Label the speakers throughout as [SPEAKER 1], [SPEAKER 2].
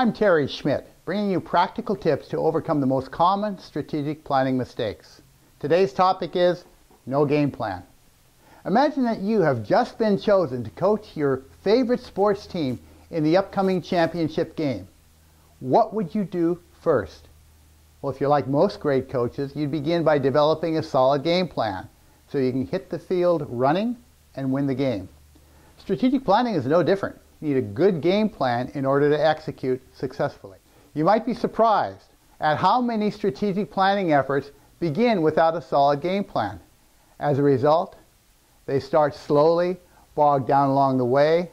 [SPEAKER 1] I'm Terry Schmidt, bringing you practical tips to overcome the most common strategic planning mistakes. Today's topic is no game plan. Imagine that you have just been chosen to coach your favorite sports team in the upcoming championship game. What would you do first? Well, if you're like most great coaches, you'd begin by developing a solid game plan so you can hit the field running and win the game. Strategic planning is no different. You need a good game plan in order to execute successfully. You might be surprised at how many strategic planning efforts begin without a solid game plan. As a result, they start slowly, bog down along the way,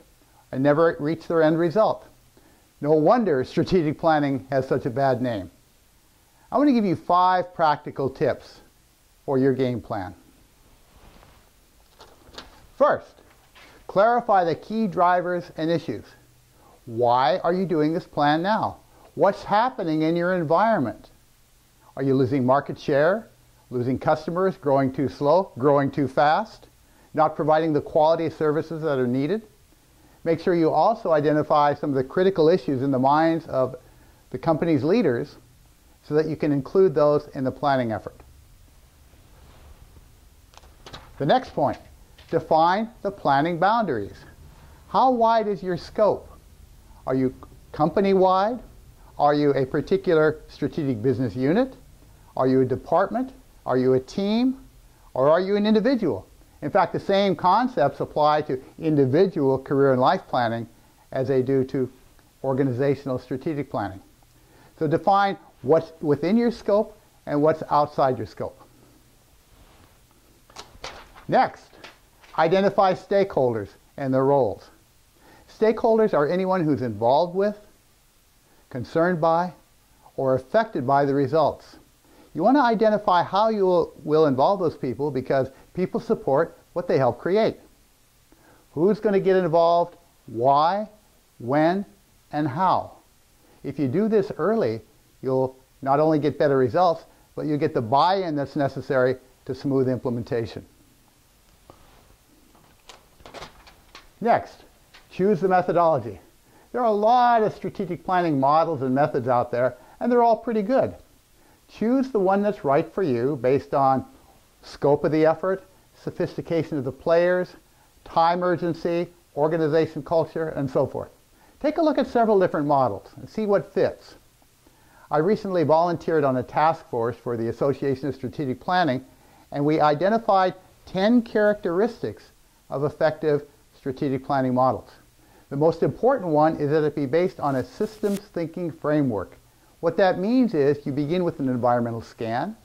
[SPEAKER 1] and never reach their end result. No wonder strategic planning has such a bad name. I want to give you five practical tips for your game plan. First, clarify the key drivers and issues. Why are you doing this plan now? What's happening in your environment? Are you losing market share? Losing customers? Growing too slow? Growing too fast? Not providing the quality of services that are needed? Make sure you also identify some of the critical issues in the minds of the company's leaders so that you can include those in the planning effort. The next point, define the planning boundaries. How wide is your scope? Are you company-wide? Are you a particular strategic business unit? Are you a department? Are you a team? Or are you an individual? In fact, the same concepts apply to individual career and life planning as they do to organizational strategic planning. So define what's within your scope and what's outside your scope. Next, identify stakeholders and their roles. Stakeholders are anyone who's involved with, concerned by, or affected by the results. You want to identify how you will, involve those people because people support what they help create. Who's going to get involved, why, when, and how. If you do this early, you'll not only get better results, but you get the buy-in that's necessary to smooth implementation. Next, choose the methodology. There are a lot of strategic planning models and methods out there, and they're all pretty good. Choose the one that's right for you based on scope of the effort, sophistication of the players, time urgency, organization culture, and so forth. Take a look at several different models and see what fits. I recently volunteered on a task force for the Association of Strategic Planning, and we identified 10 characteristics of effective strategic planning models. The most important one is that it be based on a systems thinking framework. What that means is you begin with an environmental scan,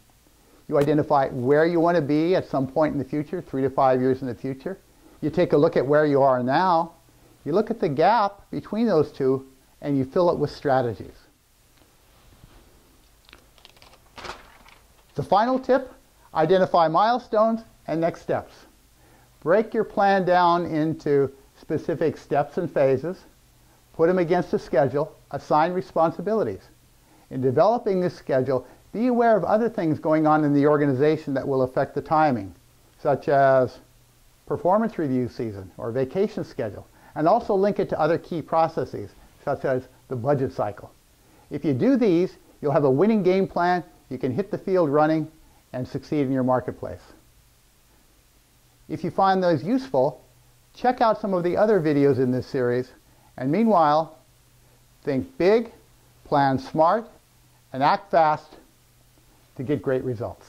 [SPEAKER 1] you identify where you want to be at some point in the future, three to five years in the future. You take a look at where you are now, you look at the gap between those two, and you fill it with strategies. The final tip, identify milestones and next steps. Break your plan down into specific steps and phases, put them against a schedule, assign responsibilities. In developing this schedule, be aware of other things going on in the organization that will affect the timing, such as performance review season or vacation schedule, and also link it to other key processes, such as the budget cycle. If you do these, you'll have a winning game plan you can hit the field running and succeed in your marketplace. If you find those useful, check out some of the other videos in this series. And meanwhile, think big, plan smart, and act fast to get great results.